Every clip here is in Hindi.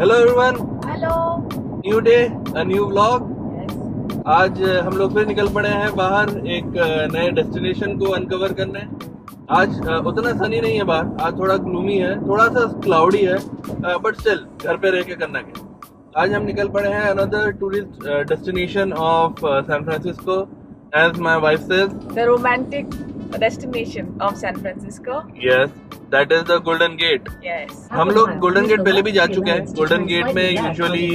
Hello everyone hello new day a new vlog आज uh, हम लोग फिर निकल पड़े हैं बाहर एक uh, नए डेस्टिनेशन को अनकवर करने। आज uh, उतना सनी नहीं है बाहर आज थोड़ा ग्लूमी है थोड़ा सा क्लाउडी है बट स्टिल घर पे रह के करना क्या। आज हम निकल पड़े हैं another tourist destination of San Francisco as my wife says the romantic destination of San Francisco yes that is the golden gate yes हम लोग गोल्डन गेट पहले भी जा चुके हैं। गोल्डन गेट में यूजुअली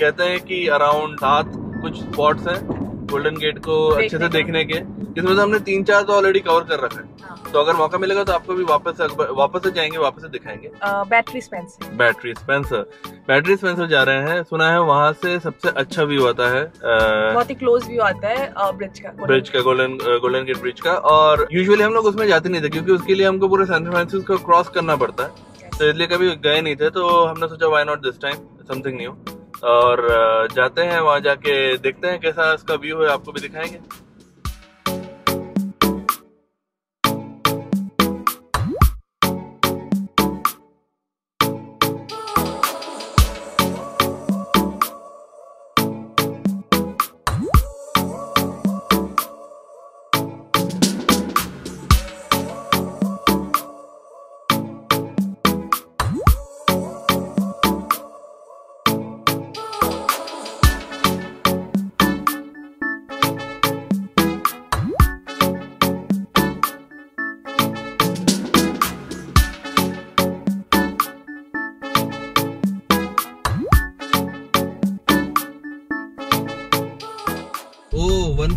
कहते हैं कि अराउंड सात कुछ स्पॉट्स हैं। गोल्डन गेट को अच्छे से देखने के। जिसमें से हमने तीन चार तो ऑलरेडी कवर कर रखा है। हाँ। तो अगर मौका मिलेगा तो आपको भी वापस वापस से जाएँगे वापस से दिखाएँगे। Battery Spencer Battery Spencer Battery Spencer जा रहे हैं। सुना है वहाँ से सबसे अच्छा व्यू आता है बहुत ही क्लोज व्यू आता है ब्रिज का ब्रिज का गोल्डन गोल्डन गेट ब्रिज का। और यूजुअली हम लोग उसमें जाते नहीं थे क्योंकि उसके लिए हमको पूरे सैन फ्रांसिस्को क्रॉस करना पड़ता है। तो इसलिए कभी गए नहीं थे तो हमने सोचा why not this time something new और जाते हैं वहाँ जाके देखते हैं कैसा इसका व्यू है आपको भी दिखाएँगे?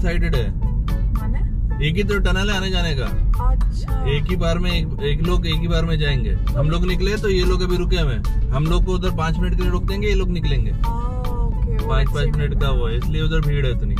साइडेड है। एक ही तो टनल है आने जाने का। अच्छा। एक ही बार में एक, एक लोग एक ही बार में जाएँगे। हम लोग निकले तो ये लोग अभी रुके हुए हम लोग को उधर पाँच मिनट के लिए रुक देंगे ये लोग निकलेंगे। पाँच पाँच पाँच मिनट का वो है इसलिए उधर भीड़ है इतनी।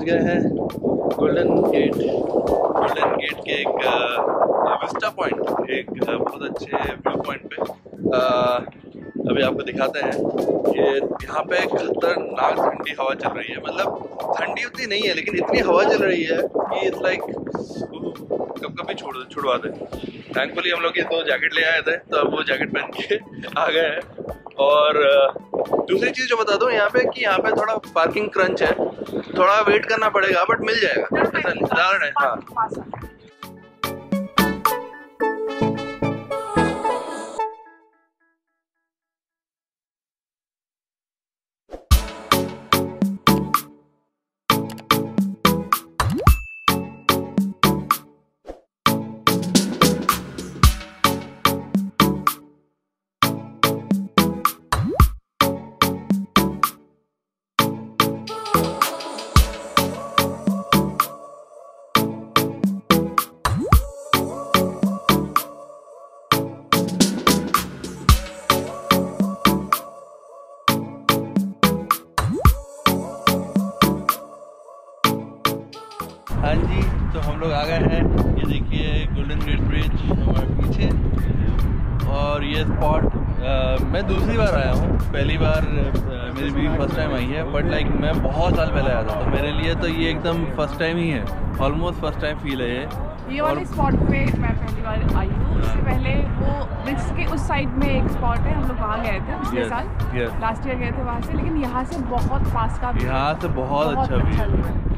पहुँच गए हैं गोल्डन गेट गोल्डन गेट के एक विस्टा पॉइंट एक बहुत अच्छे व्यू पॉइंट पे। अ, अभी आपको दिखाते हैं कि यहाँ पे खतरनाक ठंडी हवा चल रही है। मतलब ठंडी उतनी नहीं है लेकिन इतनी हवा चल रही है कि इट्स लाइक कब कभी छोड़ छुड़वा दे। थैंकफुली हम लोग ये दो जैकेट ले आए थे तो अब वो जैकेट पहन के आ गए हैं। और दूसरी चीज़ जो बता दो यहाँ पे कि यहाँ पे थोड़ा पार्किंग क्रंच है। थोड़ा वेट करना पड़ेगा बट मिल जाएगा। ऐसा नहीं नहीं हाँ हाँ जी तो हम लोग आ गए हैं। ये देखिए गोल्डन गेट ब्रिज हमारे पीछे। और ये स्पॉट मैं दूसरी बार आया हूँ। पहली बार मेरी भी फ़र्स्ट टाइम आई है बट लाइक मैं बहुत साल पहले आया था तो मेरे लिए तो ये एकदम फ़र्स्ट टाइम ही है। ऑलमोस्ट फ़र्स्ट टाइम फील है ये। ये वाले स्पॉट पे मैं पहली बार आई हूँ उससे हाँ। पहले वो ब्रिज के उस साइड में एक स्पॉट है हम लोग वहाँ गए थे पिछले साल। लास्ट ईयर गए थे वहाँ से लेकिन यहाँ से बहुत पास का यहाँ से बहुत अच्छा बहुत व्यू अच्छा है।